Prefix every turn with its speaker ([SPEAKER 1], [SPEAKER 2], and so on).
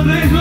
[SPEAKER 1] uma